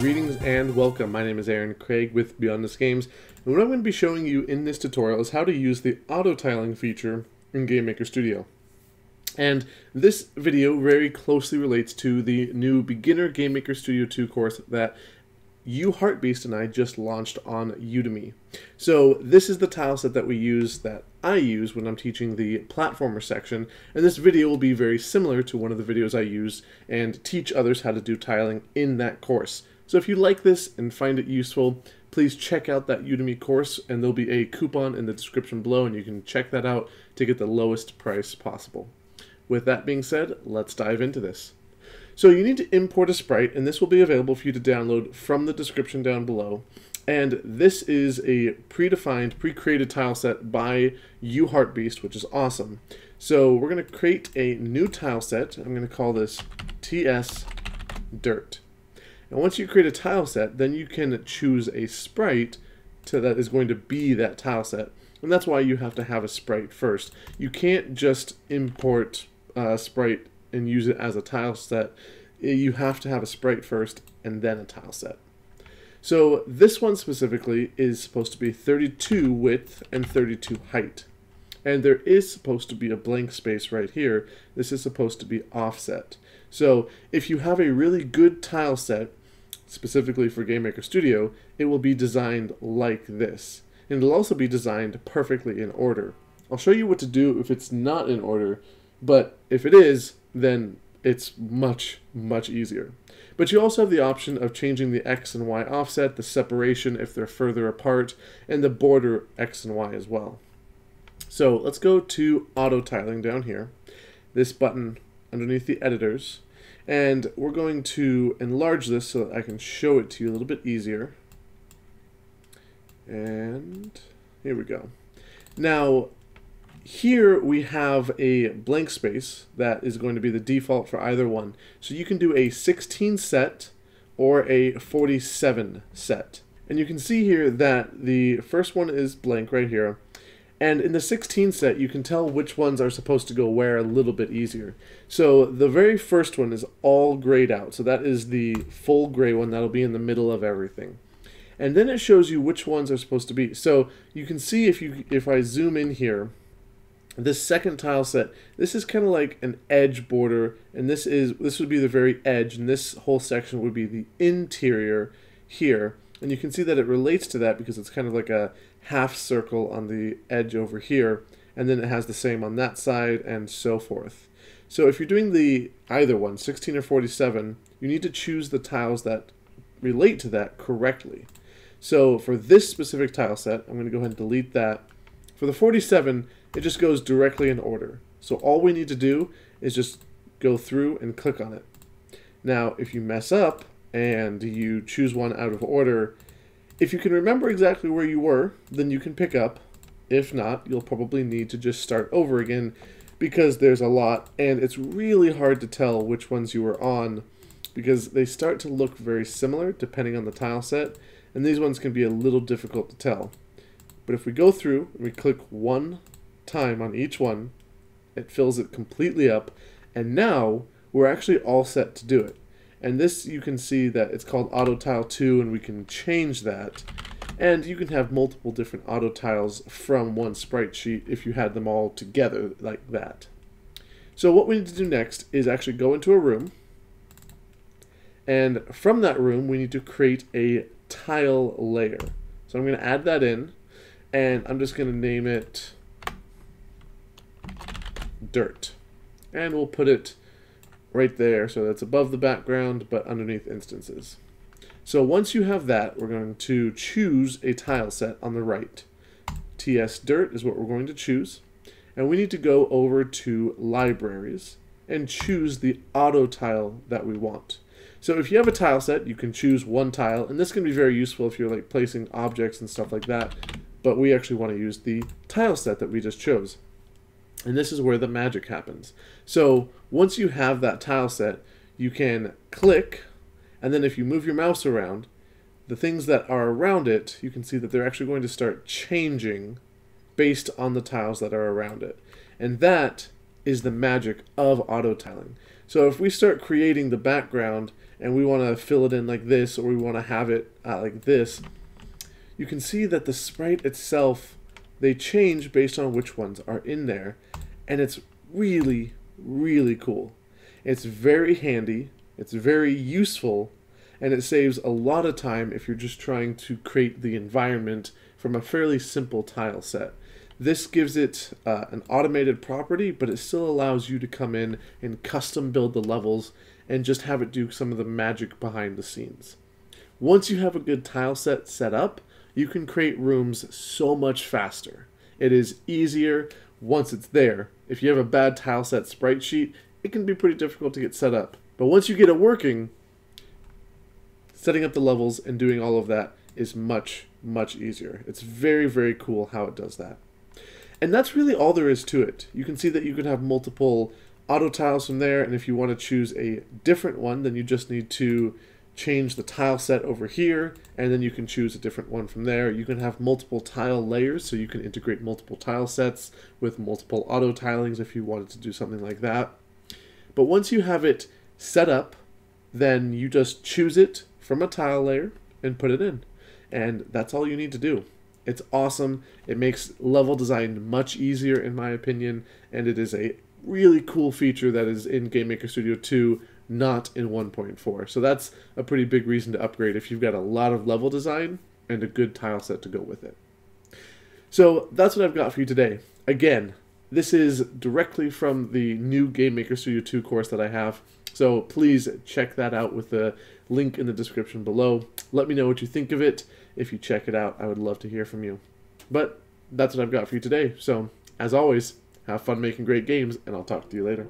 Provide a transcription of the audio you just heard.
Greetings and welcome. My name is Aaron Craig with Beyond Us Games, and what I'm going to be showing you in this tutorial is how to use the auto tiling feature in GameMaker Studio. And this video very closely relates to the new Beginner GameMaker Studio 2 course that uHeartbeast and I just launched on Udemy. So this is the tile set that we use that I use when I'm teaching the platformer section, and this video will be very similar to one of the videos I use and teach others how to do tiling in that course. So if you like this and find it useful, please check out that Udemy course and there'll be a coupon in the description below and you can check that out to get the lowest price possible. With that being said, let's dive into this. So you need to import a sprite and this will be available for you to download from the description down below. And this is a predefined, pre-created tile set by UHeartBeast, which is awesome. So we're going to create a new tile set. I'm going to call this TS Dirt. And once you create a tile set, then you can choose a sprite to, that is going to be that tile set. And that's why you have to have a sprite first. You can't just import a sprite and use it as a tile set. Eh, you have to have a sprite first and then a tile set. So this one specifically is supposed to be 32 width and 32 height. And there is supposed to be a blank space right here. This is supposed to be offset. So if you have a really good tile set, specifically for GameMaker Studio, it will be designed like this. And it'll also be designed perfectly in order. I'll show you what to do if it's not in order, but if it is, then it's much, much easier. But you also have the option of changing the X and Y offset, the separation if they're further apart, and the border X and Y as well. So let's go to auto tiling down here, this button underneath the editors, and we're going to enlarge this so that I can show it to you a little bit easier. And here we go. Now, here we have a blank space that is going to be the default for either one. So you can do a 16 set or a 47 set. And you can see here that the first one is blank right here. And in the 16 set, you can tell which ones are supposed to go where a little bit easier. So the very first one is all grayed out. So that is the full gray one that'll be in the middle of everything. And then it shows you which ones are supposed to be. So you can see if you if I zoom in here, this second tile set, this is kind of like an edge border, and this is this would be the very edge, and this whole section would be the interior here. And you can see that it relates to that because it's kind of like a half circle on the edge over here, and then it has the same on that side, and so forth. So if you're doing the either one, 16 or 47, you need to choose the tiles that relate to that correctly. So for this specific tile set, I'm going to go ahead and delete that. For the 47, it just goes directly in order. So all we need to do is just go through and click on it. Now, if you mess up and you choose one out of order, if you can remember exactly where you were, then you can pick up. If not, you'll probably need to just start over again because there's a lot and it's really hard to tell which ones you were on because they start to look very similar depending on the tile set and these ones can be a little difficult to tell. But if we go through and we click one time on each one, it fills it completely up and now we're actually all set to do it. And this, you can see that it's called Auto Tile 2, and we can change that. And you can have multiple different auto tiles from one sprite sheet if you had them all together like that. So what we need to do next is actually go into a room. And from that room, we need to create a tile layer. So I'm going to add that in. And I'm just going to name it dirt. And we'll put it right there. So that's above the background, but underneath instances. So once you have that, we're going to choose a tile set on the right. TS Dirt is what we're going to choose. And we need to go over to Libraries and choose the auto tile that we want. So if you have a tile set, you can choose one tile, and this can be very useful if you're like placing objects and stuff like that, but we actually want to use the tile set that we just chose. And this is where the magic happens. So once you have that tile set, you can click, and then if you move your mouse around, the things that are around it, you can see that they're actually going to start changing based on the tiles that are around it. And that is the magic of auto tiling. So if we start creating the background and we want to fill it in like this or we want to have it uh, like this, you can see that the sprite itself, they change based on which ones are in there. And it's really, really cool. It's very handy, it's very useful, and it saves a lot of time if you're just trying to create the environment from a fairly simple tile set. This gives it uh, an automated property, but it still allows you to come in and custom build the levels and just have it do some of the magic behind the scenes. Once you have a good tile set set up, you can create rooms so much faster. It is easier once it's there. If you have a bad tile set sprite sheet, it can be pretty difficult to get set up. But once you get it working, setting up the levels and doing all of that is much, much easier. It's very, very cool how it does that. And that's really all there is to it. You can see that you can have multiple auto tiles from there, and if you want to choose a different one, then you just need to change the tile set over here, and then you can choose a different one from there. You can have multiple tile layers, so you can integrate multiple tile sets with multiple auto tilings if you wanted to do something like that. But once you have it set up, then you just choose it from a tile layer and put it in. And that's all you need to do. It's awesome. It makes level design much easier, in my opinion, and it is a really cool feature that is in GameMaker Studio 2, not in 1.4. So that's a pretty big reason to upgrade if you've got a lot of level design and a good tile set to go with it. So that's what I've got for you today. Again, this is directly from the new Game Maker Studio 2 course that I have. So please check that out with the link in the description below. Let me know what you think of it. If you check it out, I would love to hear from you. But that's what I've got for you today. So, as always, have fun making great games, and I'll talk to you later.